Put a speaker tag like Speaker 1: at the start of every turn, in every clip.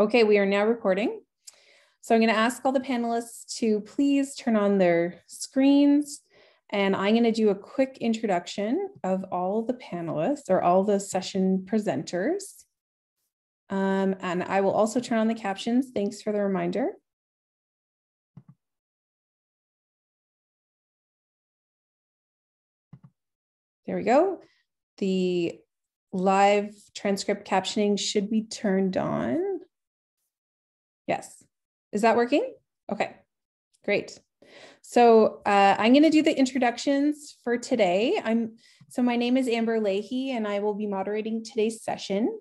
Speaker 1: Okay, we are now recording. So I'm going to ask all the panelists to please turn on their screens. And I'm going to do a quick introduction of all the panelists or all the session presenters. Um, and I will also turn on the captions. Thanks for the reminder. There we go. The live transcript captioning should be turned on. Yes. Is that working? Okay, great. So uh, I'm going to do the introductions for today. I'm so my name is Amber Leahy, and I will be moderating today's session.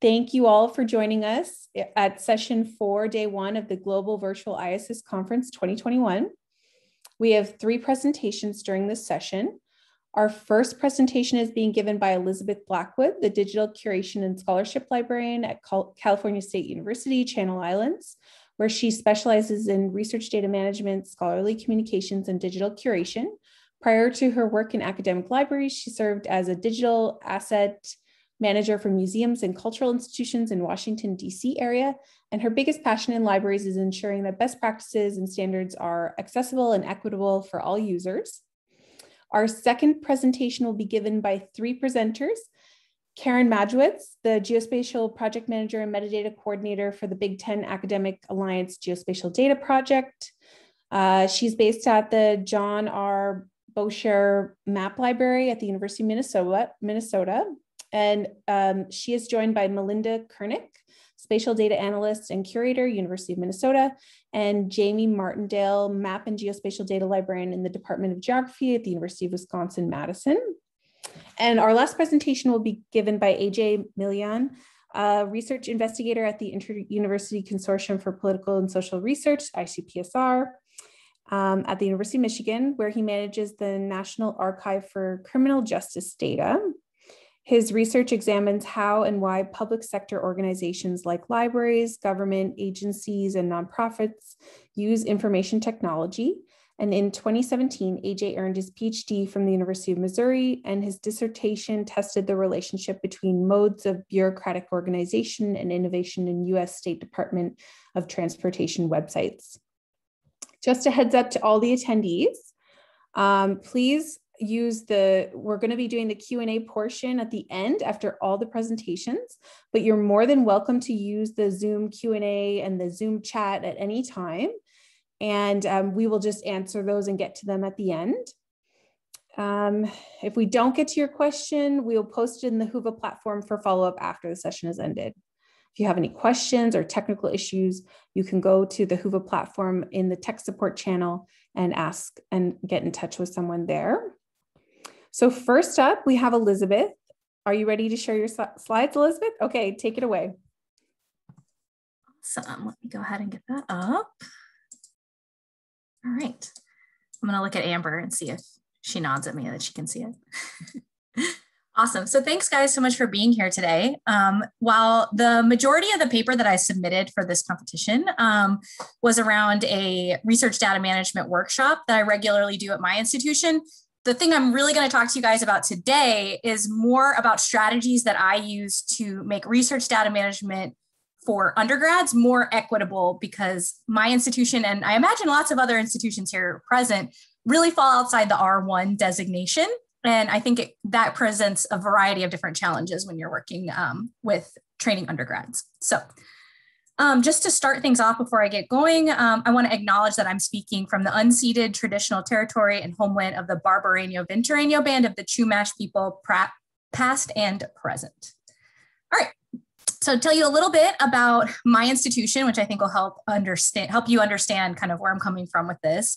Speaker 1: Thank you all for joining us at session four, day one of the Global Virtual IASSIST Conference 2021. We have three presentations during this session. Our first presentation is being given by Elizabeth Blackwood, the Digital Curation and Scholarship Librarian at California State University, Channel Islands, where she specializes in research data management, scholarly communications, and digital curation. Prior to her work in academic libraries, she served as a digital asset manager for museums and cultural institutions in Washington, D.C. area. And her biggest passion in libraries is ensuring that best practices and standards are accessible and equitable for all users. Our second presentation will be given by three presenters. Karen Majewicz, the Geospatial Project Manager and Metadata Coordinator for the Big Ten Academic Alliance Geospatial Data Project. Uh, she's based at the John R. Borchert Map Library at the University of Minnesota, Minnesota. And um, she is joined by Melinda Kernick, spatial data analyst and curator, University of Minnesota, and Jamie Martindale, map and geospatial data librarian in the Department of Geography at the University of Wisconsin-Madison. And our last presentation will be given by AJ Million, a research investigator at the Inter-University Consortium for Political and Social Research, ICPSR, um, at the University of Michigan, where he manages the National Archive for Criminal Justice Data. His research examines how and why public sector organizations like libraries, government agencies, and nonprofits use information technology. And in 2017, AJ earned his PhD from the University of Missouri, and his dissertation tested the relationship between modes of bureaucratic organization and innovation in US State Department of Transportation websites. Just a heads up to all the attendees, um, please use the we're going to be doing the q&a portion at the end after all the presentations but you're more than welcome to use the zoom q&a and the zoom chat at any time. And um, we will just answer those and get to them at the end. Um, if we don't get to your question we'll post it in the whova platform for follow-up after the session has ended. If you have any questions or technical issues you can go to the whova platform in the tech support channel and ask and get in touch with someone there so first up, we have Elizabeth. Are you ready to share your slides, Elizabeth? Okay, take it away.
Speaker 2: Awesome. Let me go ahead and get that up. All right. I'm going to look at Amber and see if she nods at me that she can see it. awesome. So thanks guys so much for being here today. Um, while the majority of the paper that I submitted for this competition um, was around a research data management workshop that I regularly do at my institution, the thing I'm really going to talk to you guys about today is more about strategies that I use to make research data management for undergrads more equitable because my institution and I imagine lots of other institutions here present really fall outside the R1 designation. And I think it, that presents a variety of different challenges when you're working um, with training undergrads. So um, just to start things off before I get going, um, I want to acknowledge that I'm speaking from the unceded traditional territory and homeland of the Barbareño Ventureño Band of the Chumash people, past and present. All right, so tell you a little bit about my institution, which I think will help understand help you understand kind of where I'm coming from with this.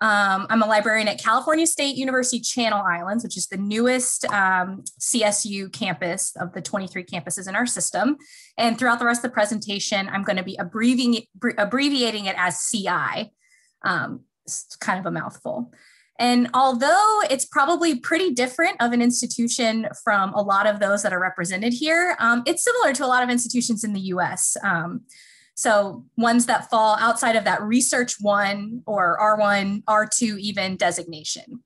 Speaker 2: Um, I'm a librarian at California State University Channel Islands, which is the newest um, CSU campus of the 23 campuses in our system. And throughout the rest of the presentation, I'm going to be abbreviating, abbreviating it as CI. Um, it's kind of a mouthful. And although it's probably pretty different of an institution from a lot of those that are represented here, um, it's similar to a lot of institutions in the US. Um, so ones that fall outside of that research one or R1, R2 even designation.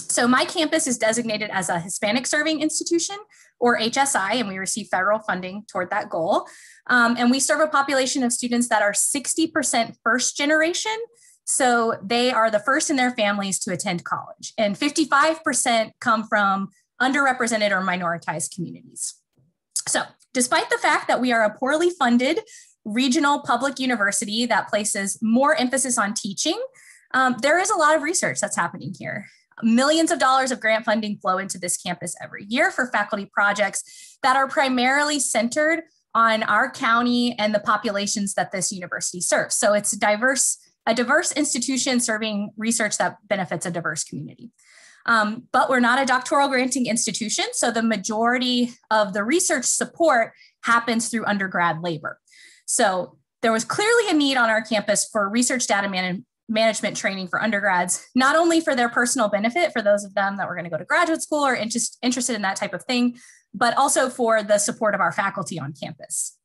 Speaker 2: So my campus is designated as a Hispanic serving institution or HSI, and we receive federal funding toward that goal. Um, and we serve a population of students that are 60% first generation. So they are the first in their families to attend college, and 55% come from underrepresented or minoritized communities. So, despite the fact that we are a poorly funded regional public university that places more emphasis on teaching, um, there is a lot of research that's happening here. Millions of dollars of grant funding flow into this campus every year for faculty projects that are primarily centered on our county and the populations that this university serves. So it's diverse, a diverse institution serving research that benefits a diverse community. Um, but we're not a doctoral granting institution, so the majority of the research support happens through undergrad labor. So there was clearly a need on our campus for research data man- management training for undergrads, not only for their personal benefit, for those of them that were going to go to graduate school or interest, interested in that type of thing, but also for the support of our faculty on campus.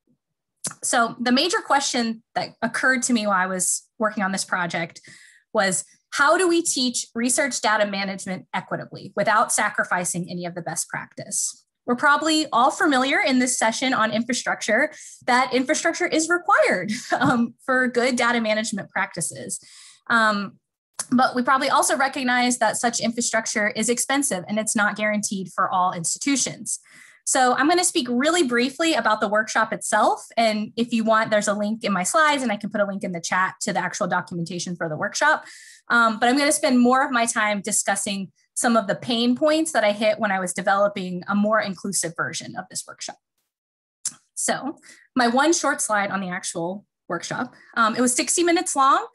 Speaker 2: So the major question that occurred to me while I was working on this project was how do we teach research data management equitably without sacrificing any of the best practice? We're probably all familiar in this session on infrastructure that infrastructure is required um, for good data management practices. Um, but we probably also recognize that such infrastructure is expensive and it's not guaranteed for all institutions. So I'm going to speak really briefly about the workshop itself. And if you want, there's a link in my slides and I can put a link in the chat to the actual documentation for the workshop. Um, but I'm going to spend more of my time discussing some of the pain points that I hit when I was developing a more inclusive version of this workshop. So my one short slide on the actual workshop, um, it was 60 minutes long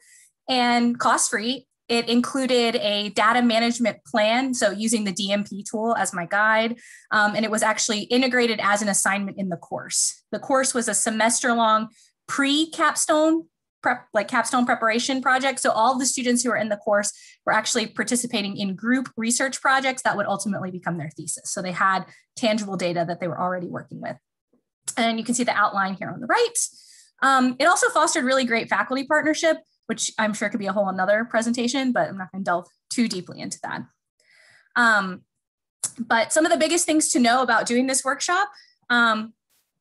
Speaker 2: and cost free. It included a data management plan, so using the DMP tool as my guide, um, and it was actually integrated as an assignment in the course. The course was a semester long pre capstone prep, like capstone preparation project. So all the students who are in the course were actually participating in group research projects that would ultimately become their thesis. So they had tangible data that they were already working with. And you can see the outline here on the right. Um, it also fostered really great faculty partnership which I'm sure could be a whole another presentation, but I'm not going to delve too deeply into that. Um, but some of the biggest things to know about doing this workshop, um,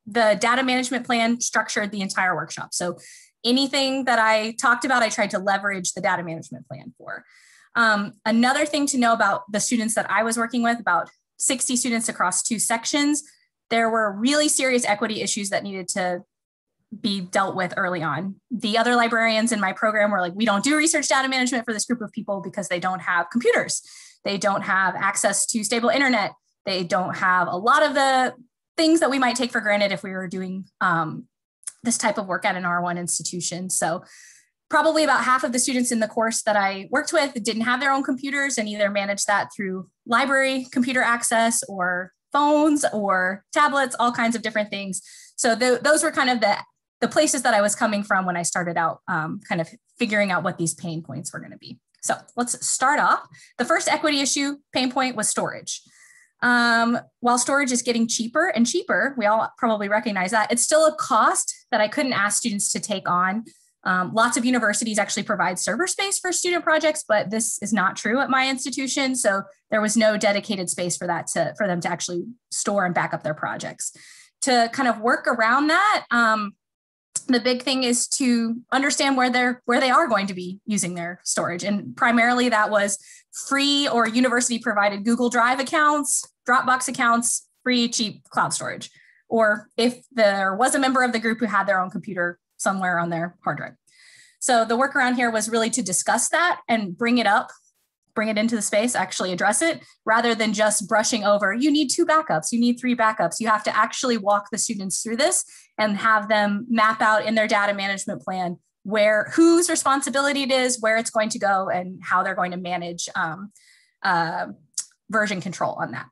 Speaker 2: the data management plan structured the entire workshop. So anything that I talked about, I tried to leverage the data management plan for. Um, another thing to know about the students that I was working with, about 60 students across two sections, there were really serious equity issues that needed to be dealt with early on. The other librarians in my program were like, we don't do research data management for this group of people because they don't have computers. They don't have access to stable internet. They don't have a lot of the things that we might take for granted if we were doing um, this type of work at an R1 institution. So probably about half of the students in the course that I worked with didn't have their own computers and either managed that through library computer access or phones or tablets, all kinds of different things. So those were kind of the the places that I was coming from when I started out, um, kind of figuring out what these pain points were going to be. So let's start off. The first equity issue pain point was storage. Um, while storage is getting cheaper and cheaper, we all probably recognize that, it's still a cost that I couldn't ask students to take on. Um, lots of universities actually provide server space for student projects, but this is not true at my institution. So there was no dedicated space for that to for them to actually store and back up their projects. To kind of work around that, um, the big thing is to understand where they're where they are going to be using their storage and primarily that was free or university provided google drive accounts dropbox accounts free cheap cloud storage or if there was a member of the group who had their own computer somewhere on their hard drive so the workaround here was really to discuss that and bring it up bring it into the space, actually address it, rather than just brushing over, you need two backups, you need three backups. You have to actually walk the students through this and have them map out in their data management plan where whose responsibility it is, where it's going to go, and how they're going to manage um, uh, version control on that.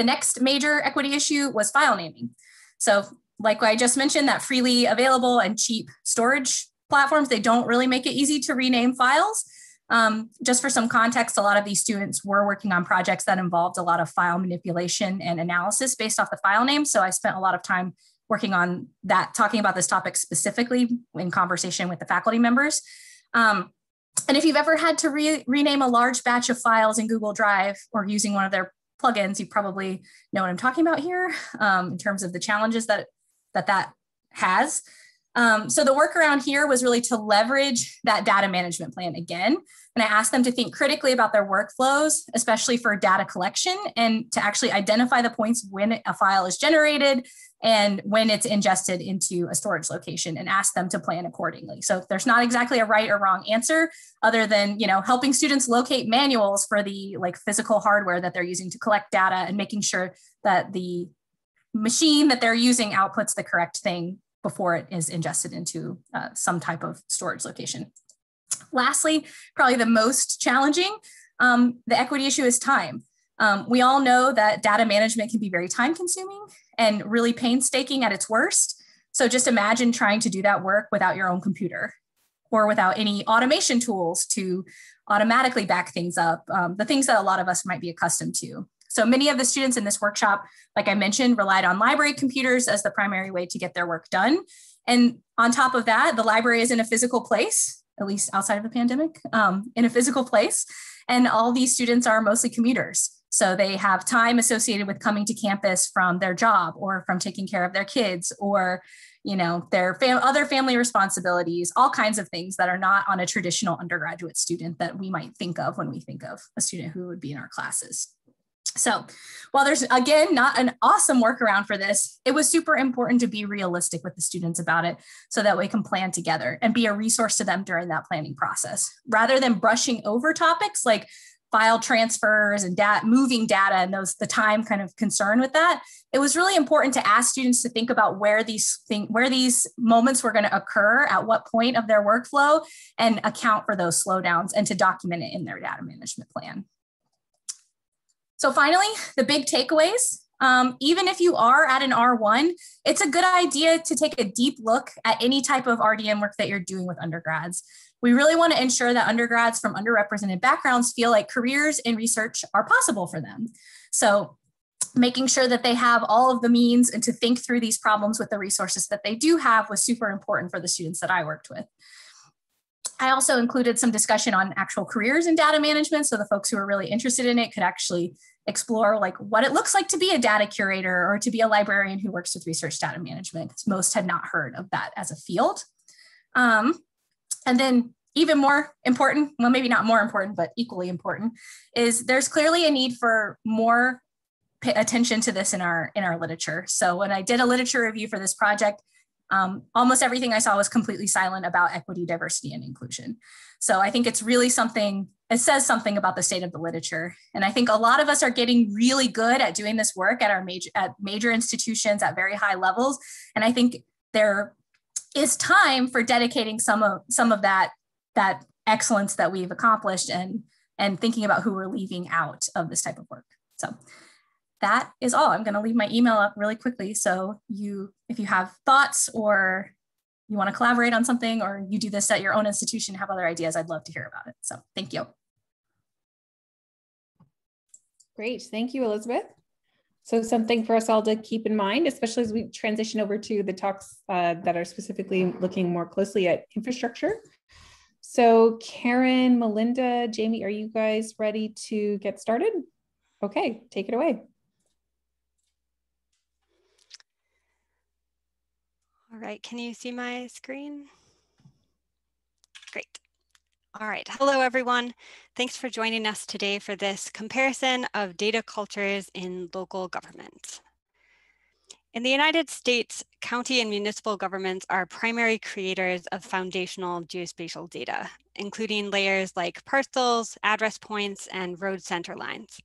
Speaker 2: The next major equity issue was file naming. So like I just mentioned, that freely available and cheap storage platforms, they don't really make it easy to rename files. Um, just for some context, a lot of these students were working on projects that involved a lot of file manipulation and analysis based off the file name. So I spent a lot of time working on that, talking about this topic specifically in conversation with the faculty members. Um, and if you've ever had to re rename a large batch of files in Google Drive or using one of their plugins, you probably know what I'm talking about here um, in terms of the challenges that that, that has. Um, so the workaround here was really to leverage that data management plan again. And I asked them to think critically about their workflows, especially for data collection, and to actually identify the points when a file is generated and when it's ingested into a storage location and ask them to plan accordingly. So there's not exactly a right or wrong answer other than, you know, helping students locate manuals for the like physical hardware that they're using to collect data and making sure that the machine that they're using outputs the correct thing before it is ingested into uh, some type of storage location. Lastly, probably the most challenging, um, the equity issue is time. Um, we all know that data management can be very time consuming and really painstaking at its worst. So just imagine trying to do that work without your own computer or without any automation tools to automatically back things up, um, the things that a lot of us might be accustomed to. So many of the students in this workshop, like I mentioned, relied on library computers as the primary way to get their work done. And on top of that, the library is in a physical place, at least outside of the pandemic, um, in a physical place. And all these students are mostly commuters. So they have time associated with coming to campus from their job or from taking care of their kids or you know their fam- other family responsibilities all kinds of things that are not on a traditional undergraduate student that we might think of when we think of a student who would be in our classes so while there's again not an awesome workaround for this, it was super important to be realistic with the students about it so that we can plan together and be a resource to them during that planning process. Rather than brushing over topics like file transfers and dat- moving data and those the time kind of concern with that, it was really important to ask students to think about where these thing, where these moments were going to occur at what point of their workflow and account for those slowdowns and to document it in their data management plan. So finally, the big takeaways. Um, even if you are at an R1, it's a good idea to take a deep look at any type of RDM work that you're doing with undergrads. We really want to ensure that undergrads from underrepresented backgrounds feel like careers in research are possible for them. So making sure that they have all of the means and to think through these problems with the resources that they do have was super important for the students that I worked with. I also included some discussion on actual careers in data management. So the folks who are really interested in it could actually explore like what it looks like to be a data curator or to be a librarian who works with research data management because most had not heard of that as a field. Um, and then even more important, well, maybe not more important, but equally important, is there's clearly a need for more attention to this in our in our literature. So when I did a literature review for this project, um, almost everything I saw was completely silent about equity, diversity, and inclusion. So I think it's really something, it says something about the state of the literature. And I think a lot of us are getting really good at doing this work at our major at major institutions at very high levels. And I think there is time for dedicating some of some of that that excellence that we've accomplished and and thinking about who we're leaving out of this type of work. So that is all. I'm going to leave my email up really quickly. So you, if you have thoughts or you want to collaborate on something or you do this at your own institution, have other ideas, I'd love to hear about it. So thank you.
Speaker 1: Great. Thank you, Elizabeth. So something for us all to keep in mind, especially as we transition over to the talks uh, that are specifically looking more closely at infrastructure. So Karen, Melinda, Jamie, are you guys ready to get started? Okay, take it away.
Speaker 3: All right, can you see my screen? All right, hello everyone. Thanks for joining us today for this comparison of data cultures in local government. In the United States, county and municipal governments are primary creators of foundational geospatial data, including layers like parcels, address points, and road center lines.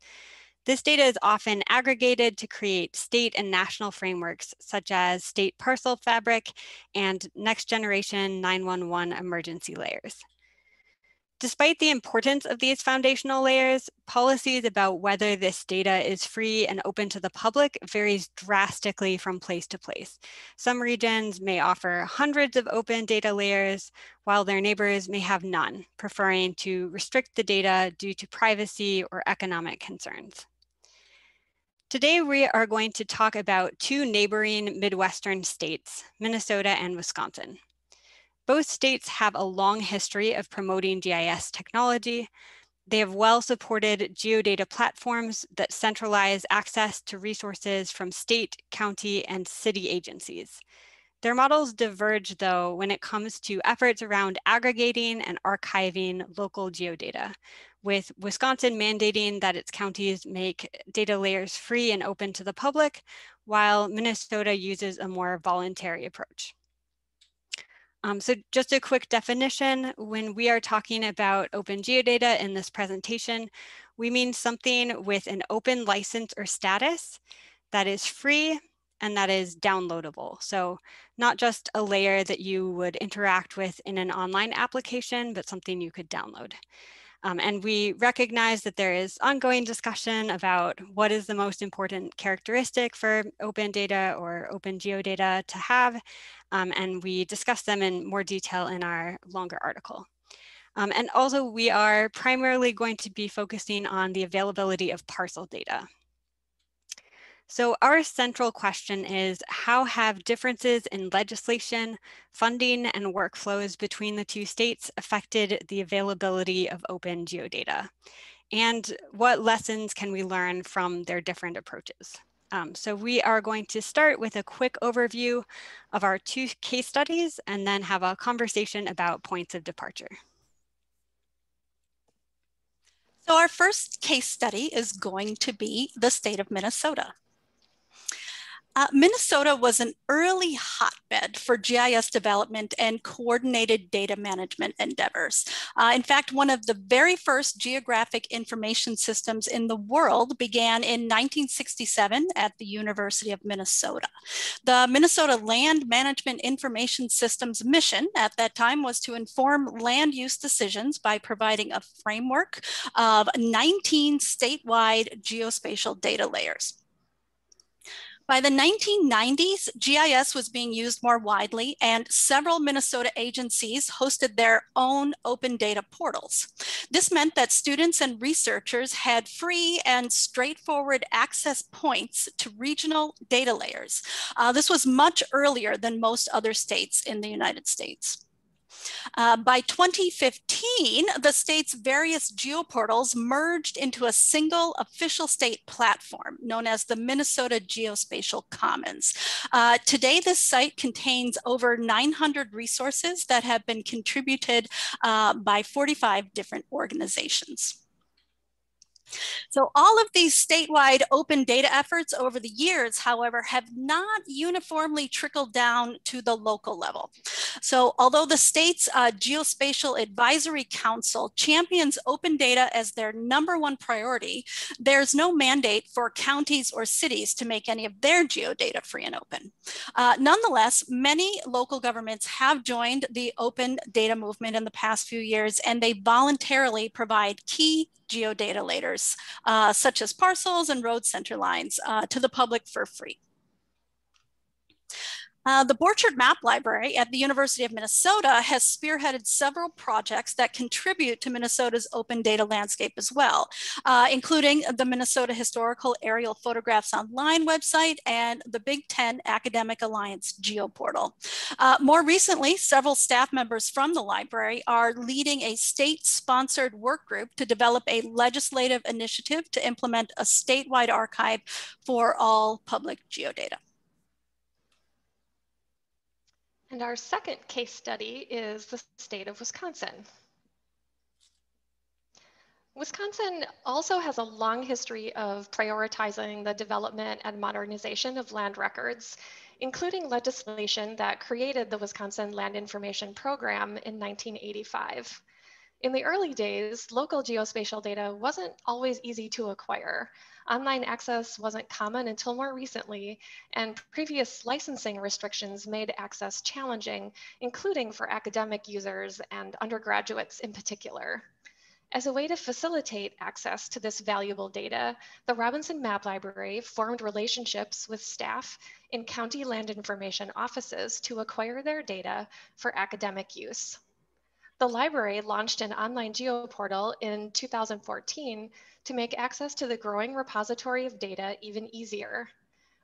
Speaker 3: This data is often aggregated to create state and national frameworks such as state parcel fabric and next generation 911 emergency layers. Despite the importance of these foundational layers, policies about whether this data is free and open to the public varies drastically from place to place. Some regions may offer hundreds of open data layers, while their neighbors may have none, preferring to restrict the data due to privacy or economic concerns. Today, we are going to talk about two neighboring Midwestern states, Minnesota and Wisconsin. Both states have a long history of promoting GIS technology. They have well-supported geodata platforms that centralize access to resources from state, county, and city agencies. Their models diverge though when it comes to efforts around aggregating and archiving local geodata, with Wisconsin mandating that its counties make data layers free and open to the public, while Minnesota uses a more voluntary approach. Um, so just a quick definition, when we are talking about open geodata in this presentation, we mean something with an open license or status that is free and that is downloadable. So not just a layer that you would interact with in an online application, but something you could download. Um, and we recognize that there is ongoing discussion about what is the most important characteristic for open data or open geodata to have. Um, and we discuss them in more detail in our longer article. Um, and also we are primarily going to be focusing on the availability of parcel data. So our central question is how have differences in legislation, funding, and workflows between the two states affected the availability of open geodata? And what lessons can we learn from their different approaches? Um, so we are going to start with a quick overview of our two case studies and then have a conversation about points of departure.
Speaker 4: So our first case study is going to be the state of Minnesota. Uh, Minnesota was an early hotbed for GIS development and coordinated data management endeavors. Uh, in fact, one of the very first geographic information systems in the world began in 1967 at the University of Minnesota. The Minnesota Land Management Information Systems mission at that time was to inform land use decisions by providing a framework of 19 statewide geospatial data layers. By the 1990s, GIS was being used more widely, and several Minnesota agencies hosted their own open data portals. This meant that students and researchers had free and straightforward access points to regional data layers. Uh, this was much earlier than most other states in the United States. Uh, by 2015, the state's various geoportals merged into a single official state platform known as the Minnesota Geospatial Commons. Uh, today, this site contains over 900 resources that have been contributed uh, by 45 different organizations. So all of these statewide open data efforts over the years, however, have not uniformly trickled down to the local level. So although the state's uh, Geospatial Advisory Council champions open data as their number one priority, there's no mandate for counties or cities to make any of their geodata free and open. Uh, nonetheless, many local governments have joined the open data movement in the past few years, and they voluntarily provide key geodata layers, uh, such as parcels and road center lines uh, to the public for free. Uh, the Borchert Map Library at the University of Minnesota has spearheaded several projects that contribute to Minnesota's open data landscape as well, uh, including the Minnesota Historical Aerial Photographs Online website and the Big Ten Academic Alliance GeoPortal. Uh, more recently, several staff members from the library are leading a state-sponsored work group to develop a legislative initiative to implement a statewide archive for all public geodata.
Speaker 5: And our second case study is the state of Wisconsin. Wisconsin also has a long history of prioritizing the development and modernization of land records, including legislation that created the Wisconsin Land Information Program in 1985. In the early days, local geospatial data wasn't always easy to acquire. Online access wasn't common until more recently, and previous licensing restrictions made access challenging, including for academic users and undergraduates in particular. As a way to facilitate access to this valuable data, the Robinson Map Library formed relationships with staff in county land information offices to acquire their data for academic use. The library launched an online geoportal in 2014 to make access to the growing repository of data even easier.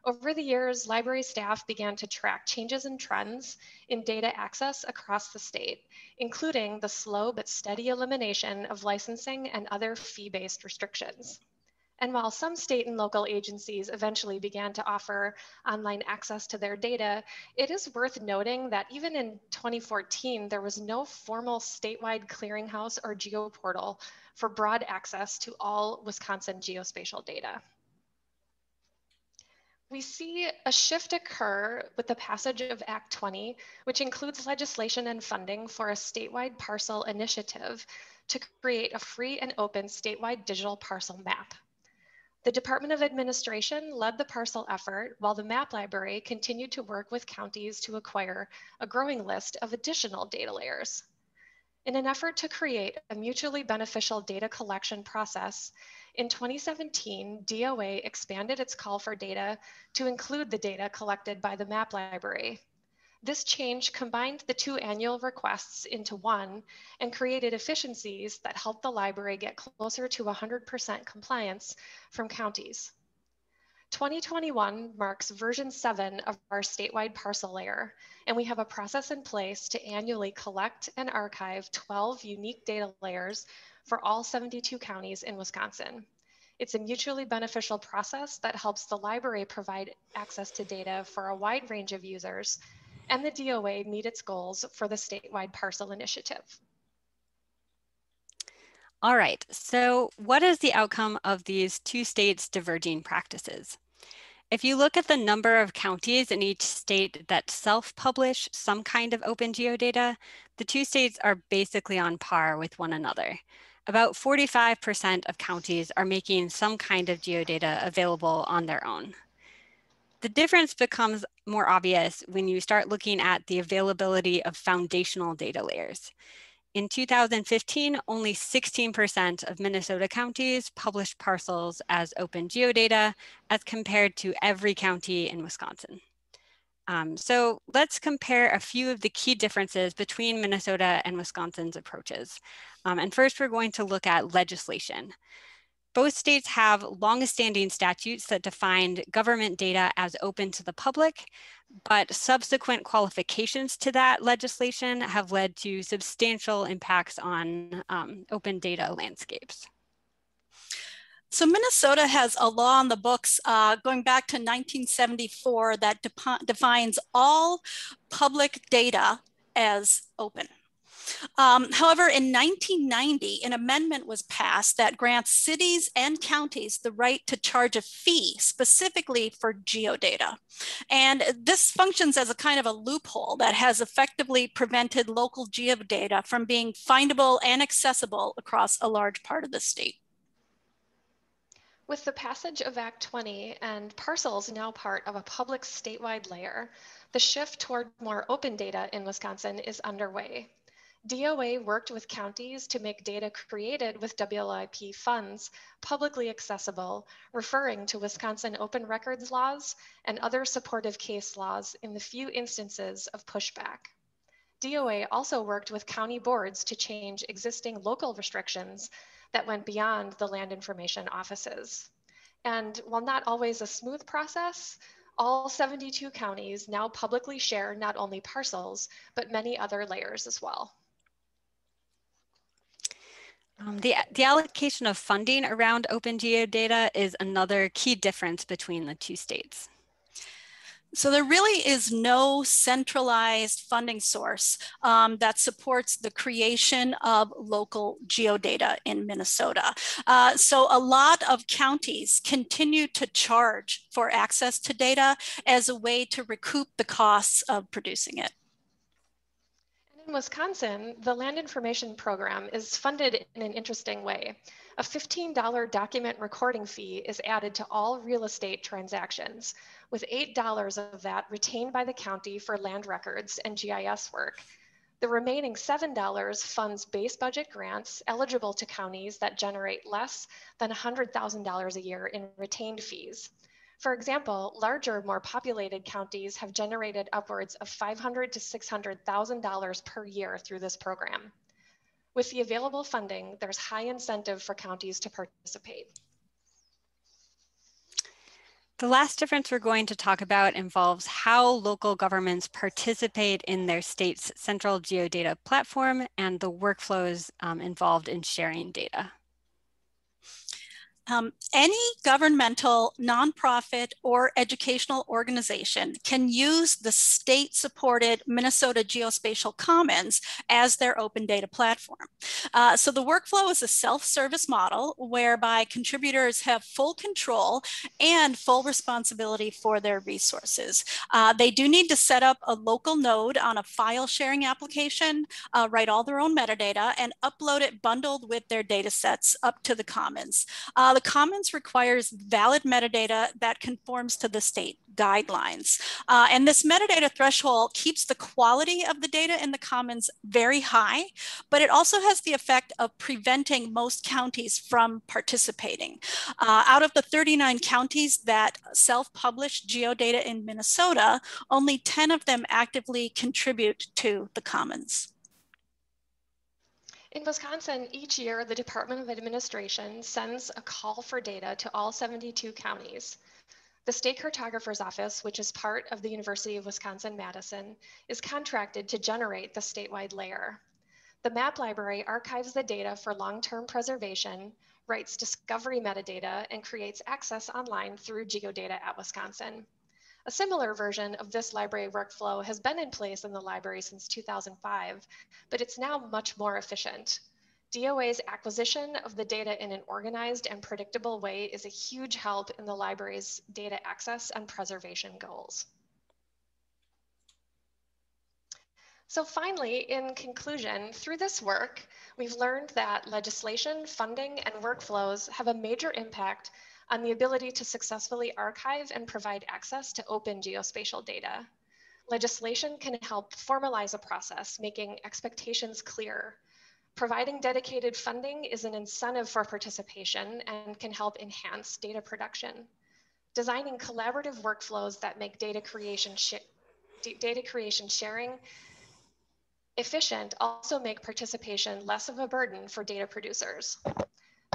Speaker 5: Over the years, library staff began to track changes and trends in data access across the state, including the slow but steady elimination of licensing and other fee-based restrictions. And while some state and local agencies eventually began to offer online access to their data, it is worth noting that even in 2014, there was no formal statewide clearinghouse or geoportal for broad access to all Wisconsin geospatial data. We see a shift occur with the passage of Act 20, which includes legislation and funding for a statewide parcel initiative to create a free and open statewide digital parcel map. The Department of Administration led the parcel effort while the map library continued to work with counties to acquire a growing list of additional data layers. In an effort to create a mutually beneficial data collection process, in 2017, DOA expanded its call for data to include the data collected by the map library. This change combined the two annual requests into one and created efficiencies that helped the library get closer to 100% compliance from counties. 2021 marks version seven of our statewide parcel layer, and we have a process in place to annually collect and archive 12 unique data layers for all 72 counties in Wisconsin. It's a mutually beneficial process that helps the library provide access to data for a wide range of users and the DOA meet its goals for the statewide parcel initiative.
Speaker 3: All right, so what is the outcome of these two states' diverging practices? If you look at the number of counties in each state that self-publish some kind of open geodata, the two states are basically on par with one another. About 45% of counties are making some kind of geodata available on their own. The difference becomes more obvious when you start looking at the availability of foundational data layers. In 2015, only 16% of Minnesota counties published parcels as open geodata as compared to every county in Wisconsin. Um, so let's compare a few of the key differences between Minnesota and Wisconsin's approaches. Um, and first, we're going to look at legislation. Both states have longest-standing statutes that define government data as open to the public, but subsequent qualifications to that legislation have led to substantial impacts on um, open data landscapes.
Speaker 4: So Minnesota has a law on the books uh, going back to 1974 that de defines all public data as open. Um, however, in 1990, an amendment was passed that grants cities and counties the right to charge a fee specifically for geodata. And this functions as a kind of a loophole that has effectively prevented local geodata from being findable and accessible across a large part of the state.
Speaker 5: With the passage of Act 20 and parcels now part of a public statewide layer, the shift toward more open data in Wisconsin is underway. DOA worked with counties to make data created with WLIP funds publicly accessible, referring to Wisconsin open records laws and other supportive case laws in the few instances of pushback. DOA also worked with county boards to change existing local restrictions that went beyond the land information offices. And while not always a smooth process, all 72 counties now publicly share not only parcels, but many other layers as well.
Speaker 3: Um, the, the allocation of funding around open geodata is another key difference between the two states.
Speaker 4: So there really is no centralized funding source um, that supports the creation of local geodata in Minnesota. Uh, so a lot of counties continue to charge for access to data as a way to recoup the costs of producing it.
Speaker 5: In Wisconsin, the Land Information Program is funded in an interesting way. A $15 document recording fee is added to all real estate transactions, with $8 of that retained by the county for land records and GIS work. The remaining $7 funds base budget grants eligible to counties that generate less than $100,000 a year in retained fees. For example, larger, more populated counties have generated upwards of 500 to $600,000 per year through this program. With the available funding, there's high incentive for counties to participate.
Speaker 3: The last difference we're going to talk about involves how local governments participate in their state's central geodata platform and the workflows um, involved in sharing data.
Speaker 4: Um, any governmental, nonprofit, or educational organization can use the state supported Minnesota Geospatial Commons as their open data platform. Uh, so the workflow is a self service model whereby contributors have full control and full responsibility for their resources. Uh, they do need to set up a local node on a file sharing application, uh, write all their own metadata, and upload it bundled with their data sets up to the Commons. Uh, the Commons requires valid metadata that conforms to the state guidelines. Uh, and this metadata threshold keeps the quality of the data in the Commons very high, but it also has the effect of preventing most counties from participating. Uh, out of the 39 counties that self-publish geodata in Minnesota, only 10 of them actively contribute to the Commons.
Speaker 5: In Wisconsin, each year, the Department of Administration sends a call for data to all 72 counties. The State Cartographer's Office, which is part of the University of Wisconsin-Madison, is contracted to generate the statewide layer. The map library archives the data for long-term preservation, writes discovery metadata, and creates access online through GeoData at Wisconsin. A similar version of this library workflow has been in place in the library since 2005, but it's now much more efficient. DOA's acquisition of the data in an organized and predictable way is a huge help in the library's data access and preservation goals. So finally, in conclusion, through this work, we've learned that legislation, funding, and workflows have a major impact on the ability to successfully archive and provide access to open geospatial data. Legislation can help formalize a process, making expectations clear. Providing dedicated funding is an incentive for participation and can help enhance data production. Designing collaborative workflows that make data creation, data creation sharing efficient also make participation less of a burden for data producers.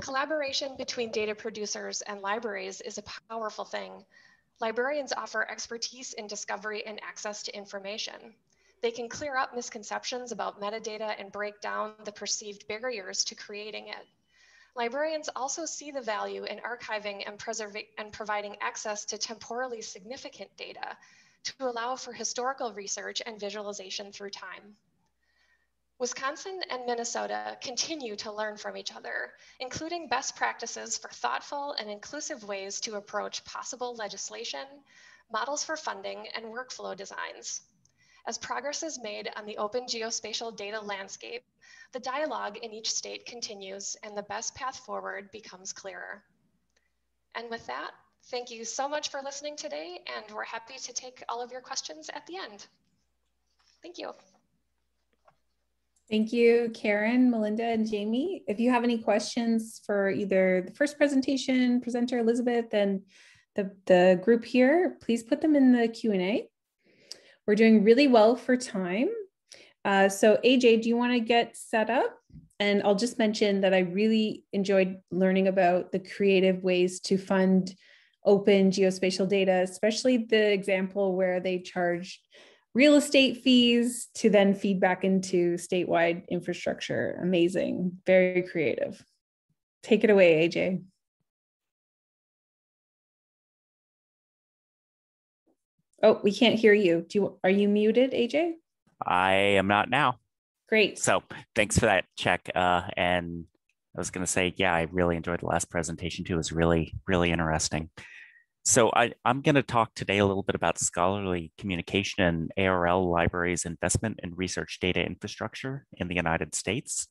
Speaker 5: Collaboration between data producers and libraries is a powerful thing. Librarians offer expertise in discovery and access to information. They can clear up misconceptions about metadata and break down the perceived barriers to creating it. Librarians also see the value in archiving and, and providing access to temporally significant data to allow for historical research and visualization through time. Wisconsin and Minnesota continue to learn from each other, including best practices for thoughtful and inclusive ways to approach possible legislation, models for funding, and workflow designs. As progress is made on the open geospatial data landscape, the dialogue in each state continues and the best path forward becomes clearer. And with that, thank you so much for listening today, and we're happy to take all of your questions at the end. Thank you.
Speaker 1: Thank you, Karen, Melinda, and Jamie. If you have any questions for either the first presentation, presenter Elizabeth, and the, the group here, please put them in the Q&A. We're doing really well for time. Uh, so AJ, do you want to get set up? And I'll just mention that I really enjoyed learning about the creative ways to fund open geospatial data, especially the example where they charged real estate fees to then feed back into statewide infrastructure. Amazing, very creative. Take it away, AJ. Oh, we can't hear you. Do you are you muted, AJ?
Speaker 6: I am not now.
Speaker 1: Great.
Speaker 6: So thanks for that check. Uh, and I was going to say, yeah, I really enjoyed the last presentation too. It was really, really interesting. So I, am going to talk today a little bit about scholarly communication and ARL Libraries investment in research data infrastructure in the United States.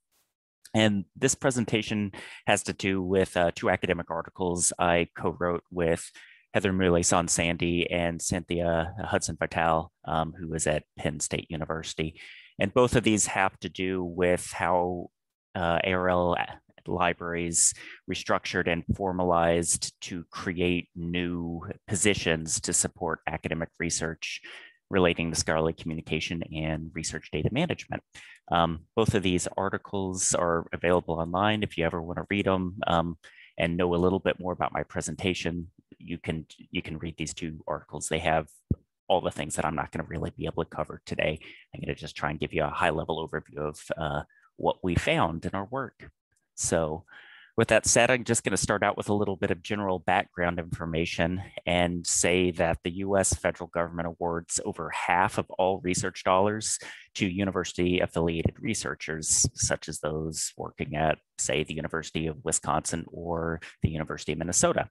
Speaker 6: And this presentation has to do with uh, two academic articles I co-wrote with Heather Moulaison-Sandy and Cynthia Hudson Vitale, um, who was at Penn State University. And both of these have to do with how uh, ARL libraries restructured and formalized to create new positions to support academic research relating to scholarly communication and research data management. Um, both of these articles are available online if you ever want to read them um, and know a little bit more about my presentation. you can you can read these two articles. They have all the things that I'm not going to really be able to cover today. I'm going to just try and give you a high level overview of uh, what we found in our work. So with that said, I'm just going to start out with a little bit of general background information and say that the US federal government awards over half of all research dollars to university affiliated researchers, such as those working at, say, the University of Wisconsin or the University of Minnesota.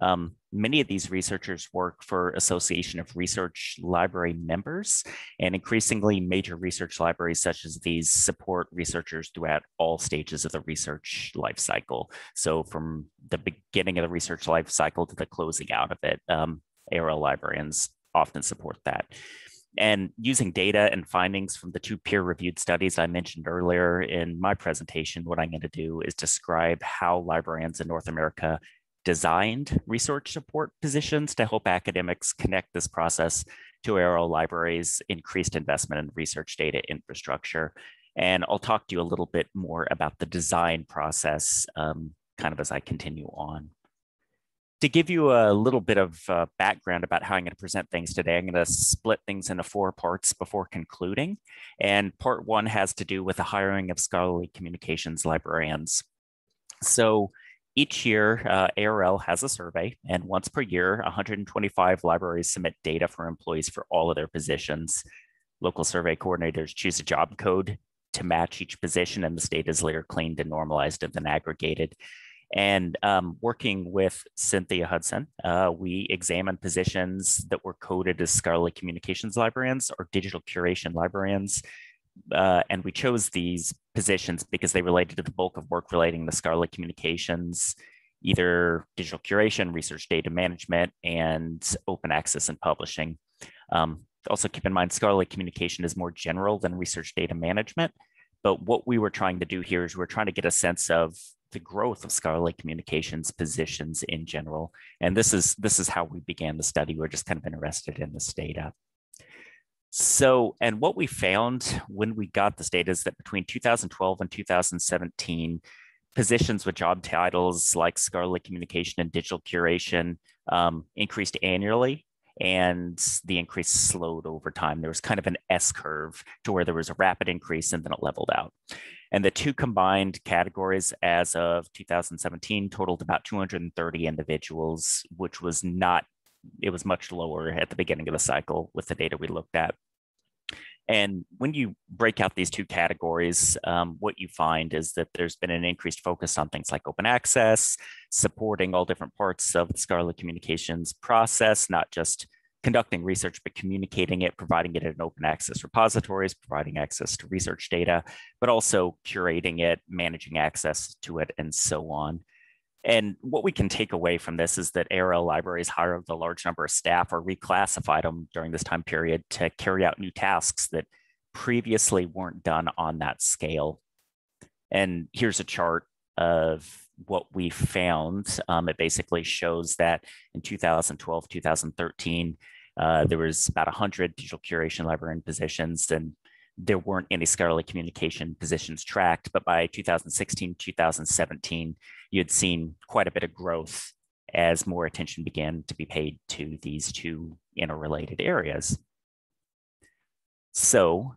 Speaker 6: Um, many of these researchers work for Association of Research Library members, and increasingly major research libraries such as these support researchers throughout all stages of the research life cycle. So from the beginning of the research life cycle to the closing out of it, um, ARL librarians often support that. And using data and findings from the two peer-reviewed studies I mentioned earlier in my presentation, what I'm going to do is describe how librarians in North America designed research support positions to help academics connect this process to ARL libraries' increased investment in research data infrastructure. And I'll talk to you a little bit more about the design process um, kind of as I continue on. To give you a little bit of uh, background about how I'm going to present things today, I'm going to split things into four parts before concluding. And part one has to do with the hiring of scholarly communications librarians. So each year, uh, ARL has a survey, and once per year, 125 libraries submit data for employees for all of their positions. Local survey coordinators choose a job code to match each position, and the data is later cleaned and normalized and then aggregated. And um, working with Cynthia Hudson, uh, we examined positions that were coded as scholarly communications librarians or digital curation librarians uh, and we chose these positions because they related to the bulk of work relating to scholarly communications, either digital curation, research data management, and open access and publishing. Um, also keep in mind, scholarly communication is more general than research data management. But what we were trying to do here is we're trying to get a sense of the growth of scholarly communications positions in general. And this is this is how we began the study. We're just kind of interested in this data. So, and what we found when we got this data is that between 2012 and 2017, positions with job titles like scholarly communication and digital curation um, increased annually and the increase slowed over time. There was kind of an S curve to where there was a rapid increase and then it leveled out. And the two combined categories as of 2017 totaled about 230 individuals, which was not, it was much lower at the beginning of the cycle with the data we looked at. And when you break out these two categories, um, what you find is that there's been an increased focus on things like open access, supporting all different parts of the scholarly communications process, not just conducting research, but communicating it, providing it in open access repositories, providing access to research data, but also curating it, managing access to it, and so on. And what we can take away from this is that ARL libraries hired a large number of staff or reclassified them during this time period to carry out new tasks that previously weren't done on that scale. And here's a chart of what we found. Um, it basically shows that in 2012, 2013, uh, there was about 100 digital curation librarian positions and there weren't any scholarly communication positions tracked, but by 2016, 2017, you had seen quite a bit of growth as more attention began to be paid to these two interrelated areas. So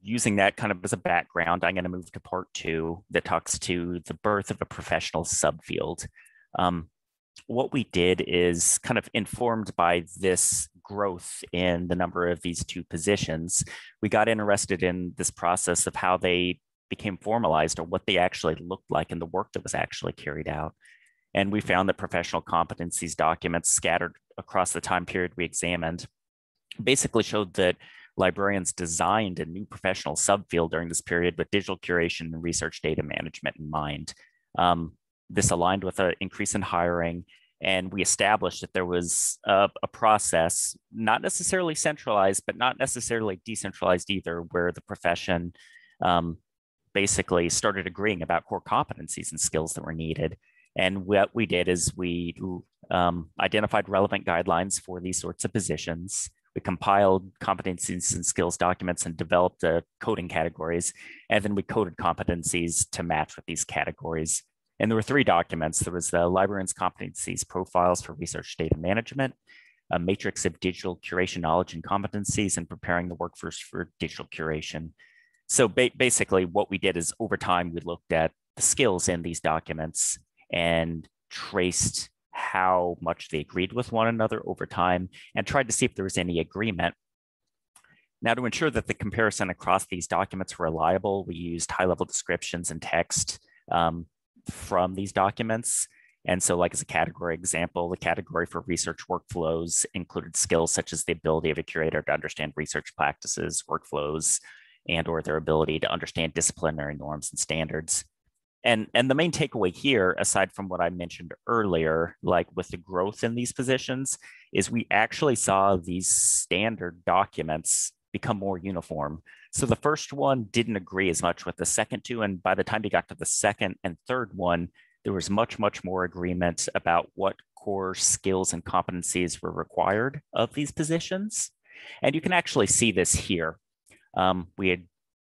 Speaker 6: using that kind of as a background, I'm going to move to part two that talks to the birth of a professional subfield. Um, what we did is kind of informed by this growth in the number of these two positions, we got interested in this process of how they became formalized or what they actually looked like in the work that was actually carried out. And we found that professional competencies documents scattered across the time period we examined basically showed that librarians designed a new professional subfield during this period with digital curation and research data management in mind. Um, this aligned with an increase in hiring and we established that there was a, a, process not necessarily centralized but not necessarily decentralized either where the profession um, basically started agreeing about core competencies and skills that were needed. And what we did is we um, identified relevant guidelines for these sorts of positions. We compiled competencies and skills documents and developed the coding categories and then we coded competencies to match with these categories And there were three documents. There was the librarian's competencies profiles for research data management, a matrix of digital curation knowledge and competencies, and preparing the workforce for digital curation. So ba basically what we did is over time, we looked at the skills in these documents and traced how much they agreed with one another over time and tried to see if there was any agreement. Now, to ensure that the comparison across these documents were reliable, we used high level descriptions and text um, from these documents. And so like as a category example, the category for research workflows included skills such as the ability of a curator to understand research practices, workflows, and or their ability to understand disciplinary norms and standards. And, and the main takeaway here, aside from what I mentioned earlier, like with the growth in these positions, is we actually saw these standard documents become more uniform. So the first one didn't agree as much with the second two. And by the time you got to the second and third one, there was much, much more agreement about what core skills and competencies were required of these positions. And you can actually see this here. Um, we had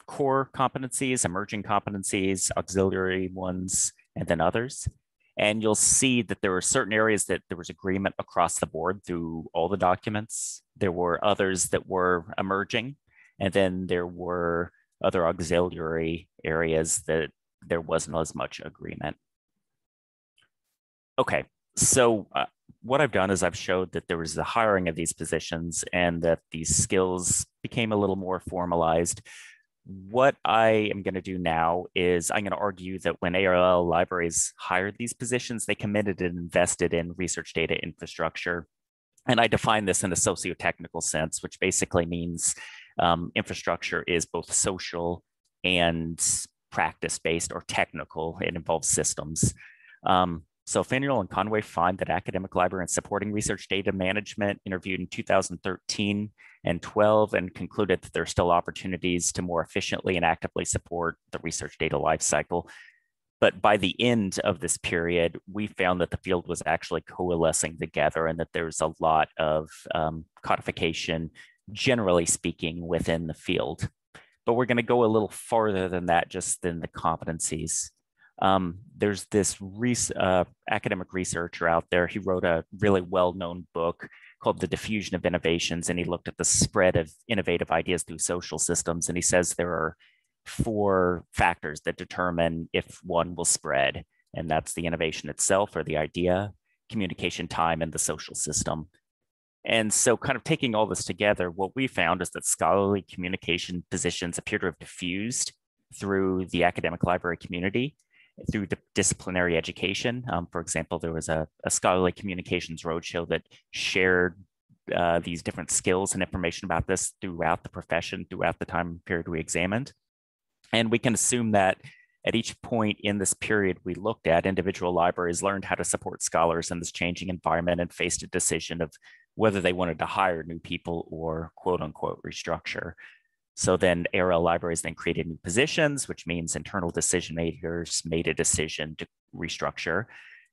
Speaker 6: core competencies, emerging competencies, auxiliary ones, and then others. And you'll see that there were certain areas that there was agreement across the board through all the documents. There were others that were emerging, and then there were other auxiliary areas that there wasn't as much agreement. Okay, so uh, what I've done is I've showed that there was the hiring of these positions and that these skills became a little more formalized what I am going to do now is I'm going to argue that when ARL libraries hired these positions, they committed and invested in research data infrastructure. And I define this in a socio-technical sense, which basically means um, infrastructure is both social and practice-based or technical. It involves systems. Um, so Faniel and Connaway find that academic librarians supporting research data management interviewed in 2013 and 12 and concluded that there are still opportunities to more efficiently and actively support the research data lifecycle. But by the end of this period, we found that the field was actually coalescing together and that there's a lot of um, codification, generally speaking, within the field. But we're going to go a little farther than that, just than the competencies. Um, there's this uh, academic researcher out there. He wrote a really well-known book called The Diffusion of Innovations, and he looked at the spread of innovative ideas through social systems. And he says there are four factors that determine if one will spread, and that's the innovation itself or the idea, communication time, and the social system. And so, kind of taking all this together, what we found is that scholarly communication positions appear to have diffused through the academic library community through the disciplinary education. Um, for example, there was a, a, scholarly communications roadshow that shared uh, these different skills and information about this throughout the profession, throughout the time period we examined. And we can assume that at each point in this period we looked at, individual libraries learned how to support scholars in this changing environment and faced a decision of whether they wanted to hire new people or quote unquote restructure. So then ARL libraries then created new positions, which means internal decision makers made a decision to restructure.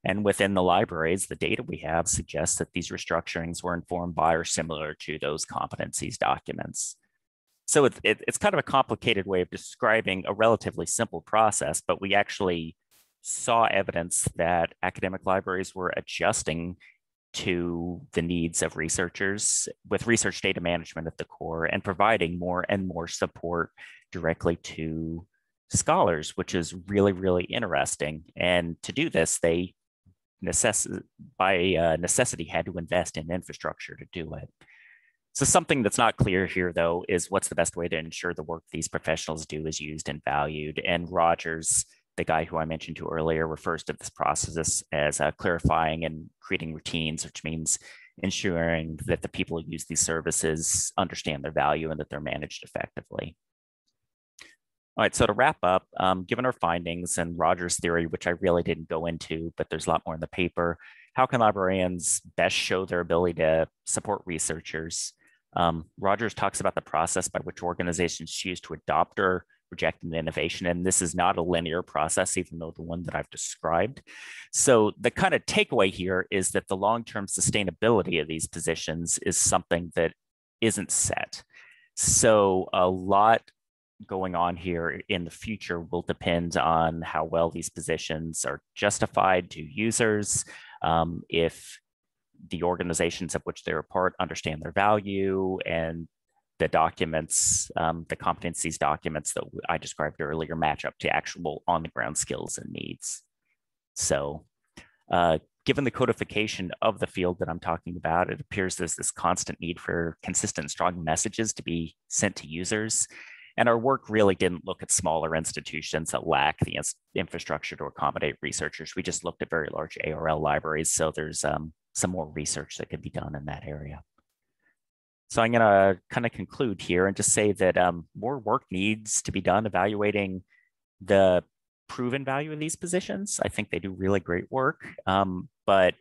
Speaker 6: And within the libraries, the data we have suggests that these restructurings were informed by or similar to those competencies documents. So it, it, it's kind of a complicated way of describing a relatively simple process, but we actually saw evidence that academic libraries were adjusting to the needs of researchers with research data management at the core and providing more and more support directly to scholars, which is really, really interesting. And to do this, they necess- by uh, necessity had to invest in infrastructure to do it. So something that's not clear here, though, is what's the best way to ensure the work these professionals do is used and valued. And Rogers the guy who I mentioned to earlier refers to this process as uh, clarifying and creating routines, which means ensuring that the people who use these services understand their value and that they're managed effectively. All right, so to wrap up, um, given our findings and Rogers' theory, which I really didn't go into, but there's a lot more in the paper, how can librarians best show their ability to support researchers? Um, Rogers talks about the process by which organizations choose to adopt or rejecting innovation. And this is not a linear process, even though the one that I've described. So the kind of takeaway here is that the long-term sustainability of these positions is something that isn't set. So a lot going on here in the future will depend on how well these positions are justified to users, um, if the organizations of which they're a part understand their value and the documents, um, the competencies documents that I described earlier match up to actual on the ground skills and needs. So uh, given the codification of the field that I'm talking about, it appears there's this constant need for consistent, strong messages to be sent to users. And our work really didn't look at smaller institutions that lack the infrastructure to accommodate researchers. We just looked at very large ARL libraries. So there's um, some more research that could be done in that area. So I'm going to kind of conclude here and just say that um, more work needs to be done evaluating the proven value of these positions. I think they do really great work, um, but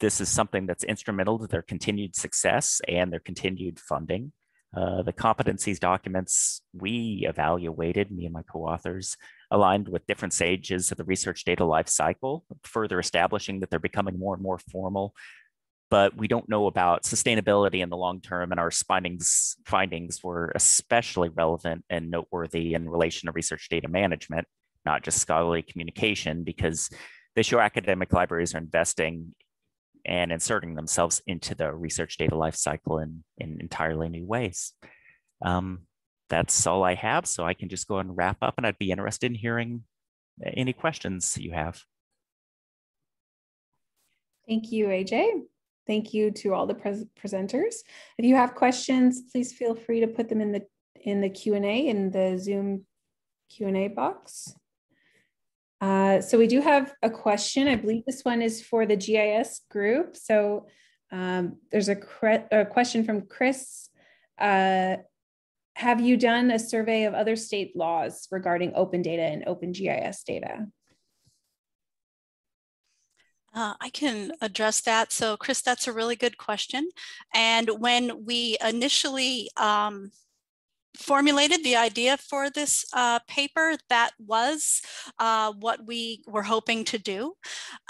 Speaker 6: this is something that's instrumental to their continued success and their continued funding. Uh, the competencies documents we evaluated, me and my co-authors, aligned with different stages of the research data life cycle, further establishing that they're becoming more and more formal. But we don't know about sustainability in the long term, and our findings, findings were especially relevant and noteworthy in relation to research data management, not just scholarly communication, because they show academic libraries are investing and inserting themselves into the research data lifecycle in, in entirely new ways. Um, that's all I have, so I can just go and wrap up, and I'd be interested in hearing any questions you have.
Speaker 1: Thank you, AJ. Thank you to all the pres presenters. If you have questions, please feel free to put them in the in the Q&A in the Zoom Q&A box. Uh, so we do have a question. I believe this one is for the GIS group. So um, there's a, a, question from Chris. Uh, have you done a survey of other state laws regarding open data and open GIS data?
Speaker 4: Uh, I can address that. So Chris, that's a really good question. And when we initially um, formulated the idea for this uh, paper, that was uh, what we were hoping to do.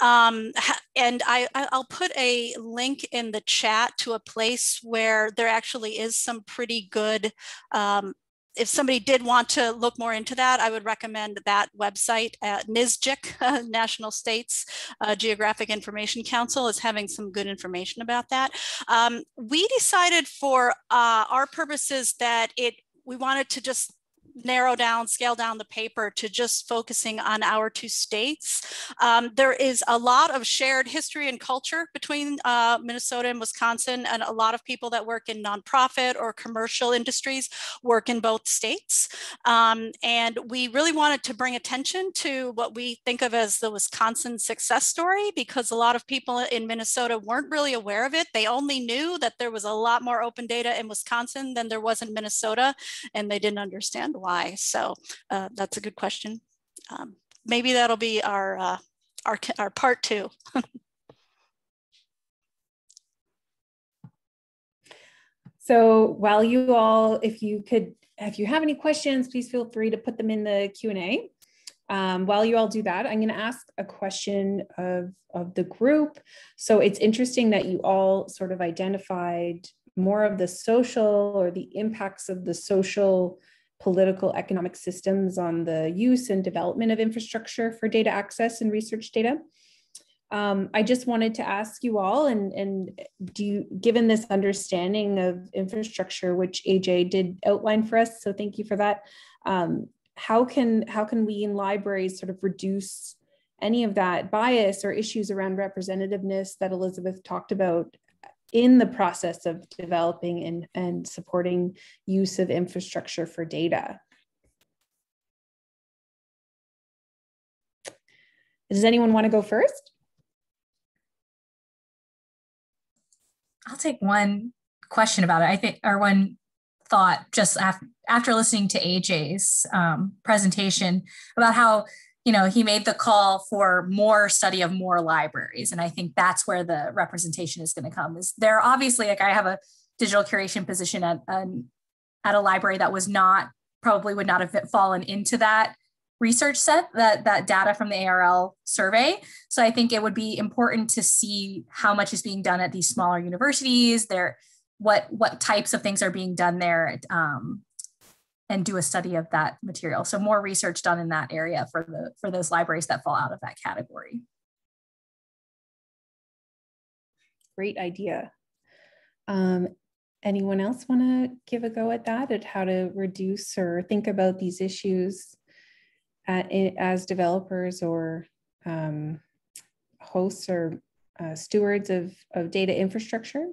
Speaker 4: Um, and I, I'll put a link in the chat to a place where there actually is some pretty good um, if somebody did want to look more into that, I would recommend that website at NSGIC, National States uh, Geographic Information Council is having some good information about that. Um, we decided for uh, our purposes that it we wanted to just narrow down, scale down the paper to just focusing on our two states. Um, there is a lot of shared history and culture between uh, Minnesota and Wisconsin, and a lot of people that work in nonprofit or commercial industries work in both states. Um, and we really wanted to bring attention to what we think of as the Wisconsin success story because a lot of people in Minnesota weren't really aware of it. They only knew that there was a lot more open data in Wisconsin than there was in Minnesota, and they didn't understand why. So uh, that's a good question. Um, maybe that'll be our, uh, our, our part two.
Speaker 1: so while you all, if you could, if you have any questions, please feel free to put them in the Q&A. Um, while you all do that, I'm going to ask a question of, of the group. So it's interesting that you all sort of identified more of the social or the impacts of the social political economic systems on the use and development of infrastructure for data access and research data. Um, I just wanted to ask you all, and, and do you, given this understanding of infrastructure, which AJ did outline for us, so thank you for that. Um, how can how can we in libraries sort of reduce any of that bias or issues around representativeness that Elizabeth talked about in the process of developing and, and supporting use of infrastructure for data. Does anyone want to go first?
Speaker 2: I'll take one question about it. I think, or one thought just after, after listening to AJ's um, presentation about how you know, he made the call for more study of more libraries. And I think that's where the representation is going to come is there obviously like I have a digital curation position at, um, at a library that was not probably would not have fallen into that research set that that data from the ARL survey. So I think it would be important to see how much is being done at these smaller universities, there what what types of things are being done there. Um, and do a study of that material. So more research done in that area for the for those libraries that fall out of that category.
Speaker 1: Great idea. Um, anyone else want to give a go at that, at how to reduce or think about these issues at, as developers or um, hosts or uh, stewards of, of data infrastructure?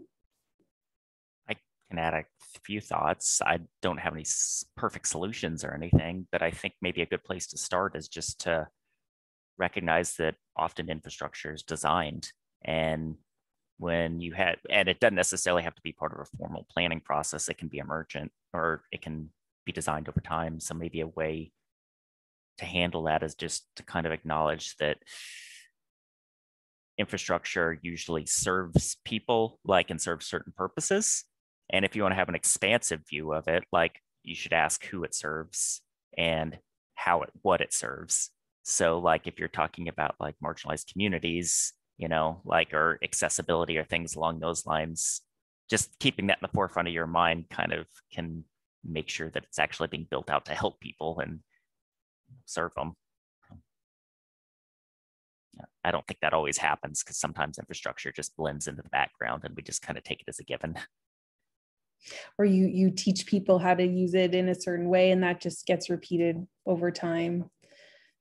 Speaker 6: I can add a few thoughts. I don't have any perfect solutions or anything, but I think maybe a good place to start is just to recognize that often infrastructure is designed and when you had and it doesn't necessarily have to be part of a formal planning process. It can be emergent or it can be designed over time. So maybe a way to handle that is just to kind of acknowledge that infrastructure usually serves people like and serves certain purposes and if you want to have an expansive view of it like you should ask who it serves and how it what it serves so like if you're talking about like marginalized communities you know, like or accessibility or things along those lines. Just keeping that in the forefront of your mind kind of can make sure that it's actually being built out to help people and serve them. I don't think that always happens because sometimes infrastructure just blends into the background and we just kind of take it as a given.
Speaker 1: Or you you teach people how to use it in a certain way and that just gets repeated over time.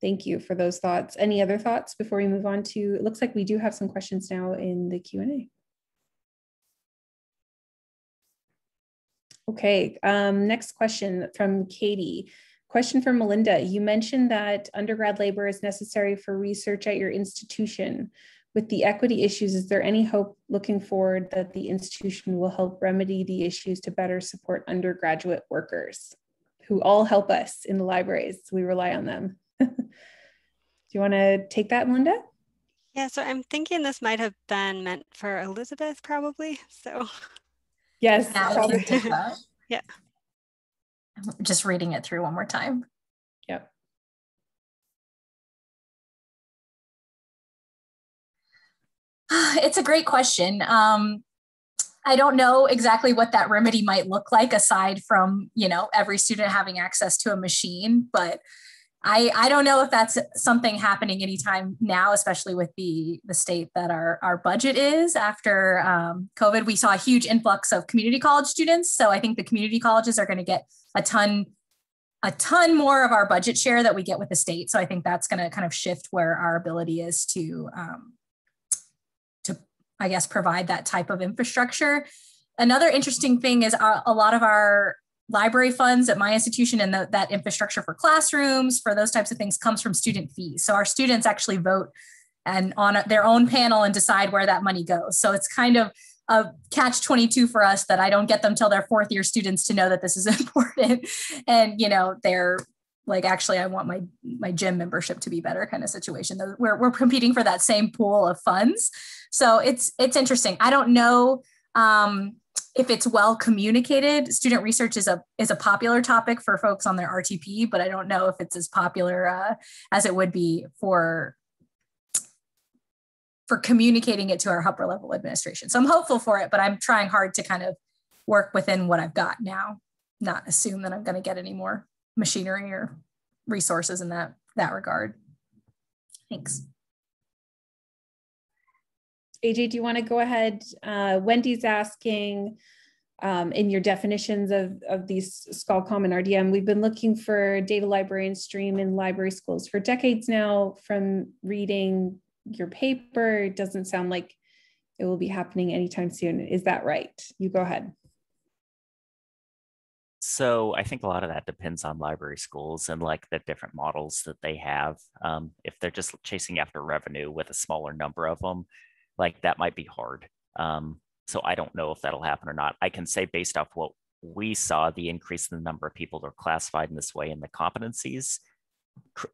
Speaker 1: Thank you for those thoughts. Any other thoughts before we move on to, it looks like we do have some questions now in the Q&A. Okay, um, next question from Katie. Question for Melinda. You mentioned that undergrad labor is necessary for research at your institution. With the equity issues, is there any hope looking forward that the institution will help remedy the issues to better support undergraduate workers who all help us in the libraries? We rely on them. Do you want to take that, Melinda?
Speaker 3: Yeah, so I'm thinking this might have been meant for Elizabeth, probably. So,
Speaker 1: yes,
Speaker 3: yeah. yeah.
Speaker 2: Just reading it through one more time.
Speaker 1: Yep.
Speaker 2: It's a great question. Um, I don't know exactly what that remedy might look like aside from, you know, every student having access to a machine, but I, I don't know if that's something happening anytime now, especially with the, the state that our, our budget is after um, COVID. We saw a huge influx of community college students. So I think the community colleges are going to get a ton, a ton more of our budget share that we get with the state. So I think that's going to kind of shift where our ability is to, um, to I guess, provide that type of infrastructure. Another interesting thing is a, a lot of our library funds at my institution and the, that infrastructure for classrooms for those types of things comes from student fees. So our students actually vote and on their own panel and decide where that money goes. So it's kind of a catch 22 for us that i don't get them till they're fourth year students to know that this is important. And you know they're like actually i want my my gym membership to be better kind of situation. We're, we're competing for that same pool of funds so it's it's interesting. I don't know um, if it's well communicated. Student research is a is a popular topic for folks on their rtp but i don't know if it's as popular uh, as it would be for for communicating it to our upper level administration. So i'm hopeful for it but i'm trying hard to kind of work within what i've got now not assume that i'm going to get any more machinery or resources in that that regard. Thanks
Speaker 1: AJ, do you want to go ahead? Uh, Wendy's asking um, in your definitions of, of these ScholComm and RDM, we've been looking for data librarian stream in library schools for decades now from reading your paper. It doesn't sound like it will be happening anytime soon. Is that right? You go ahead.
Speaker 6: So I think a lot of that depends on library schools and like the different models that they have. Um, if they're just chasing after revenue with a smaller number of them, like that might be hard. Um, so I don't know if that'll happen or not. I can say based off what we saw, the increase in the number of people that are classified in this way and the competencies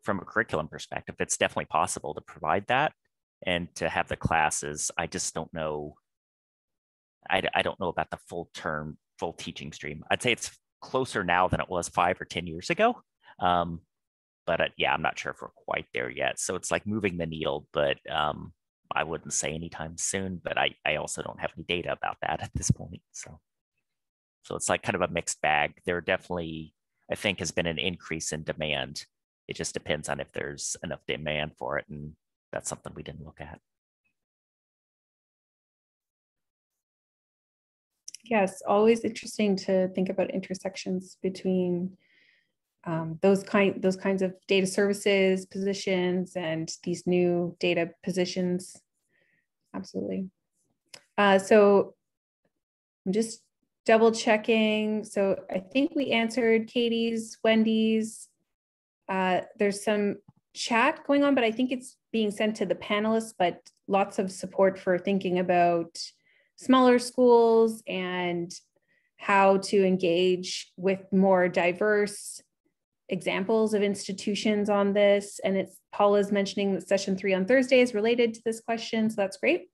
Speaker 6: from a curriculum perspective, it's definitely possible to provide that and to have the classes. I just don't know. I, I don't know about the full term, full teaching stream. I'd say it's closer now than it was five or 10 years ago. Um, but uh, yeah, I'm not sure if we're quite there yet. So it's like moving the needle, but um, I wouldn't say anytime soon, but I, I also don't have any data about that at this point. So, so it's like kind of a mixed bag. There definitely I think has been an increase in demand. It just depends on if there's enough demand for it. And that's something we didn't look at.
Speaker 1: Yes, always interesting to think about intersections between um, those kind those kinds of data services positions and these new data positions. Absolutely. Uh, so I'm just double checking. So I think we answered Katie's, Wendy's. Uh, there's some chat going on, but I think it's being sent to the panelists, but lots of support for thinking about smaller schools and how to engage with more diverse examples of institutions on this. And it's Paula's mentioning that session three on Thursday is related to this question, so that's great.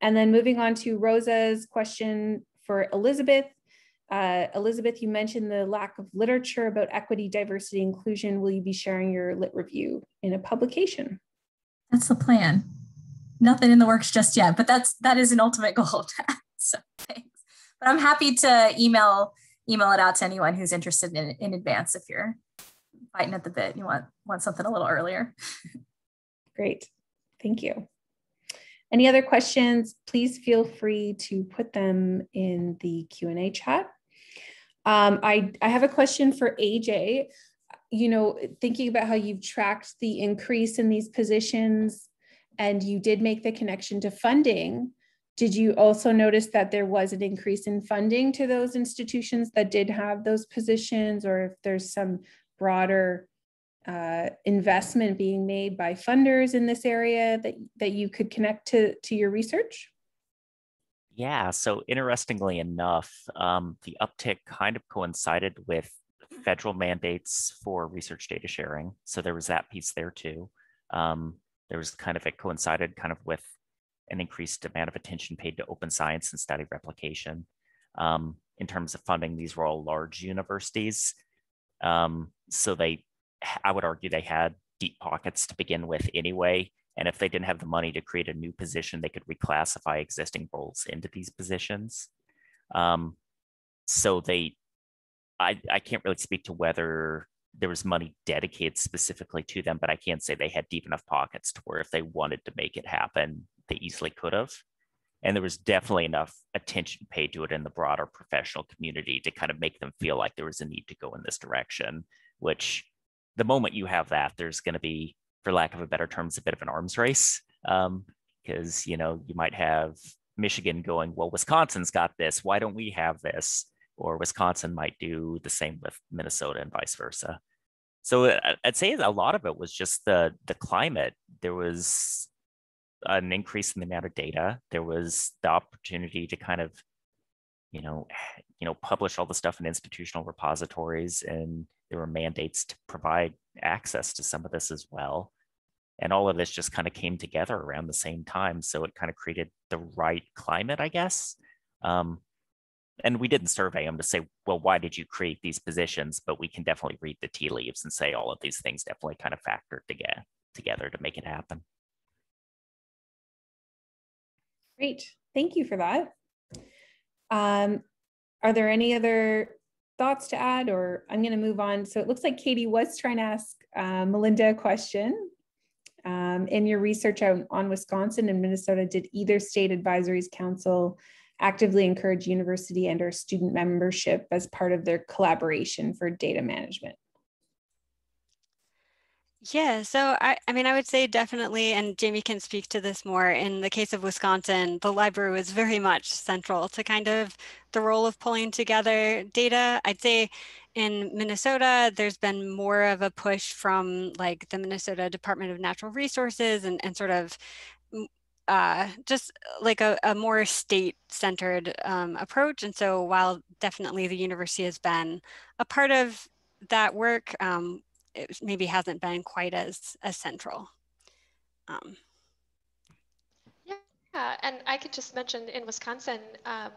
Speaker 1: And then moving on to Rosa's question for Elizabeth. Uh, Elizabeth, you mentioned the lack of literature about equity, diversity, inclusion. Will you be sharing your lit review in a publication?
Speaker 2: That's the plan. Nothing in the works just yet, but that's that is an ultimate goal. so thanks. But I'm happy to email email it out to anyone who's interested in in advance if you're fighting at the bit. You want want something a little earlier.
Speaker 1: Great. Thank you. Any other questions, please feel free to put them in the Q&A chat. Um, I, I have a question for AJ. You know, thinking about how you've tracked the increase in these positions and you did make the connection to funding, did you also notice that there was an increase in funding to those institutions that did have those positions or if there's some broader uh, investment being made by funders in this area that, that you could connect to, to your research?
Speaker 6: Yeah, so interestingly enough, um, the uptick kind of coincided with federal mandates for research data sharing. So there was that piece there too. Um, there was kind of, it coincided kind of with an increased amount of attention paid to open science and study replication. Um, in terms of funding, these were all large universities. Um, so they I would argue they had deep pockets to begin with anyway. And if they didn't have the money to create a new position, they could reclassify existing roles into these positions. Um, so they, I, I can't really speak to whether there was money dedicated specifically to them, but I can't say they had deep enough pockets to where if they wanted to make it happen, they easily could have. And there was definitely enough attention paid to it in the broader professional community to kind of make them feel like there was a need to go in this direction, which the moment you have that, there's going to be, for lack of a better terms, a bit of an arms race. Because, um, you know, you might have Michigan going, well, Wisconsin's got this. Why don't we have this? Or Wisconsin might do the same with Minnesota and vice versa. So uh, I'd say a lot of it was just the the climate. There was an increase in the amount of data. There was the opportunity to kind of, you know, you know, publish all the stuff in institutional repositories and there were mandates to provide access to some of this as well. And all of this just kind of came together around the same time. So it kind of created the right climate, I guess. Um, and we didn't survey them to say, well, why did you create these positions? But we can definitely read the tea leaves and say all of these things definitely kind of factored together, together to make it happen.
Speaker 1: Great. Thank you for that. Um, are there any other thoughts to add, or I'm going to move on. So it looks like Katie was trying to ask uh, Melinda a question. Um, in your research on, on Wisconsin and Minnesota, did either state advisories council actively encourage university and or student membership as part of their collaboration for data management?
Speaker 3: Yeah, so I, I mean, I would say definitely, and Jamie can speak to this more. In the case of Wisconsin, the library was very much central to kind of the role of pulling together data. I'd say in Minnesota, there's been more of a push from like the Minnesota Department of Natural Resources and, and sort of uh, just like a, a more state-centered um, approach. And so while definitely the university has been a part of that work, um, it maybe hasn't been quite as as central. Um,
Speaker 5: yeah, and I could just mention in Wisconsin, um,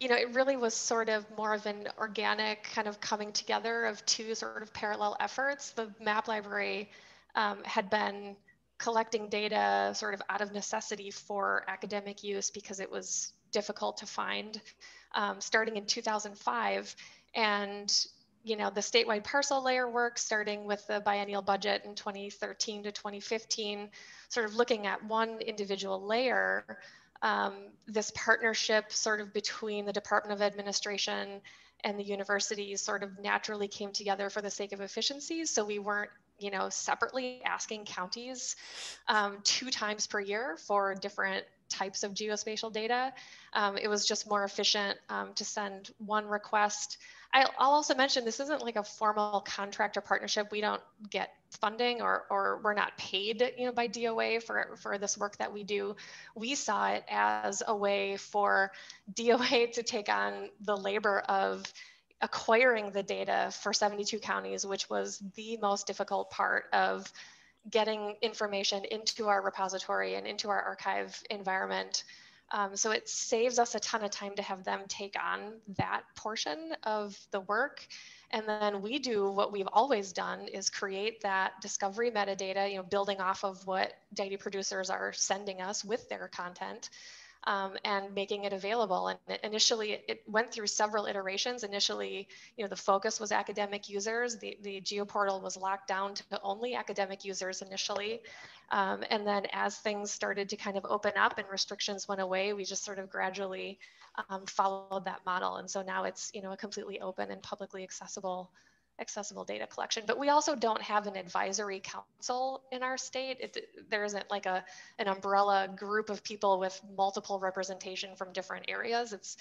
Speaker 5: you know, it really was sort of more of an organic kind of coming together of two sort of parallel efforts. The map library um, had been collecting data sort of out of necessity for academic use because it was difficult to find um, starting in 2005. And you know, the statewide parcel layer work, starting with the biennial budget in 2013 to 2015, sort of looking at one individual layer, um, this partnership sort of between the Department of Administration and the universities sort of naturally came together for the sake of efficiency. So we weren't, you know, separately asking counties um, two times per year for different types of geospatial data. Um, it was just more efficient um, to send one request. I'll, also mention this isn't like a formal contract or partnership. We don't get funding or, or we're not paid you know, by DOA for, for this work that we do. We saw it as a way for DOA to take on the labor of acquiring the data for 72 counties, which was the most difficult part of getting information into our repository and into our archive environment. Um, so it saves us a ton of time to have them take on that portion of the work. And then we do what we've always done is create that discovery metadata, you know, building off of what data producers are sending us with their content um, and making it available. And initially, it went through several iterations. Initially, you know, the focus was academic users. The, the GeoPortal was locked down to only academic users initially. Um, and then as things started to kind of open up and restrictions went away, we just sort of gradually um, followed that model. And so now it's, you know, a completely open and publicly accessible accessible data collection. But we also don't have an advisory council in our state. It, there isn't like a, an umbrella group of people with multiple representation from different areas. It's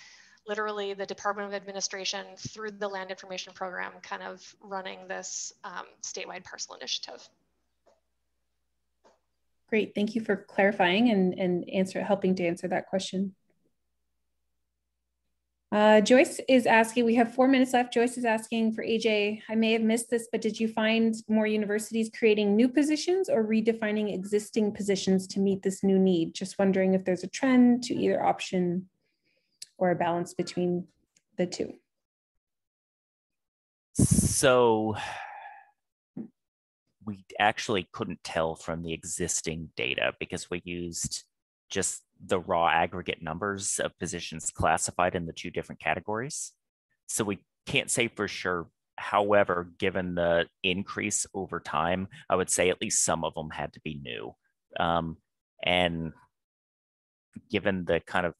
Speaker 5: literally the Department of Administration through the Land Information Program kind of running this um, statewide parcel initiative.
Speaker 1: Great, thank you for clarifying and, and answer helping to answer that question. Uh, Joyce is asking, we have four minutes left. Joyce is asking for AJ, I may have missed this, but did you find more universities creating new positions or redefining existing positions to meet this new need? Just wondering if there's a trend to either option or a balance between the two.
Speaker 6: So we actually couldn't tell from the existing data because we used just the raw aggregate numbers of positions classified in the two different categories. So we can't say for sure. However, given the increase over time, I would say at least some of them had to be new. Um, and given the kind of,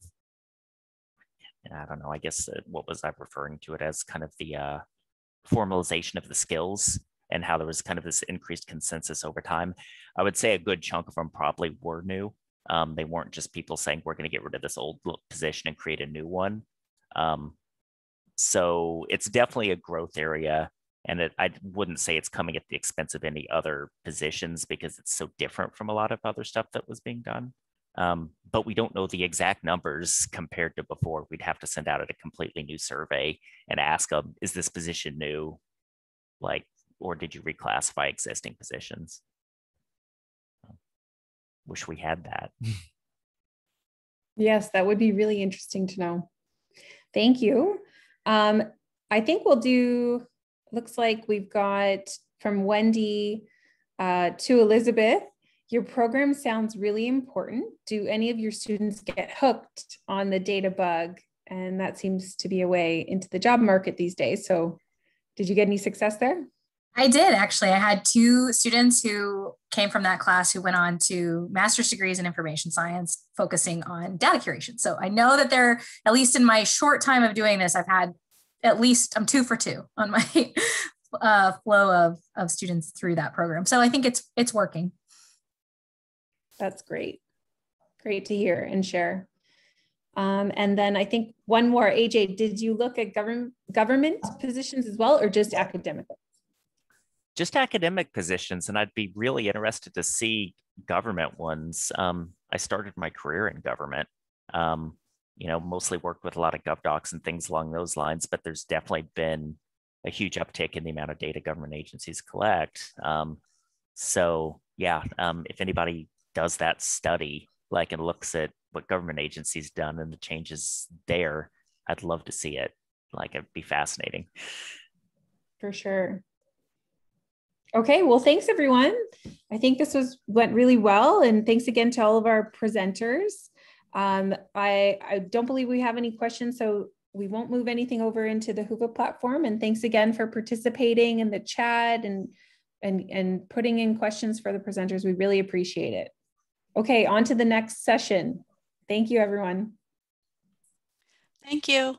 Speaker 6: I don't know, I guess uh, what was I referring to it as kind of the uh, formalization of the skills and how there was kind of this increased consensus over time. I would say a good chunk of them probably were new. Um, they weren't just people saying we're going to get rid of this old position and create a new one. Um, so it's definitely a growth area. And it, I wouldn't say it's coming at the expense of any other positions because it's so different from a lot of other stuff that was being done. Um, but we don't know the exact numbers compared to before. We'd have to send out a completely new survey and ask them, is this position new? Like, or did you reclassify existing positions? Wish we had that.
Speaker 1: Yes, that would be really interesting to know. Thank you. Um, I think we'll do, looks like we've got from Wendy uh, to Elizabeth. Your program sounds really important. Do any of your students get hooked on the data bug? And that seems to be a way into the job market these days. So, did you get any success there?
Speaker 2: I did actually. I had two students who came from that class who went on to master's degrees in information science, focusing on data curation. So I know that they're, at least in my short time of doing this, I've had at least, I'm two for two on my uh, flow of, of students through that program. So I think it's, it's working.
Speaker 1: That's great. Great to hear and share. Um, and then I think one more, AJ, did you look at government government positions as well or just academic?
Speaker 6: Just academic positions, and I'd be really interested to see government ones. Um, I started my career in government. Um, you know, mostly worked with a lot of GovDocs and things along those lines, but there's definitely been a huge uptick in the amount of data government agencies collect. Um, so yeah, um, if anybody does that study, like and looks at what government agencies done and the changes there, I'd love to see it. Like it'd be fascinating.
Speaker 1: For sure. Okay, well, thanks everyone. I think this was went really well, and thanks again to all of our presenters. Um, I, I don't believe we have any questions, so we won't move anything over into the Whova platform. And thanks again for participating in the chat and, and, and putting in questions for the presenters. We really appreciate it. Okay, on to the next session. Thank you, everyone.
Speaker 4: Thank you.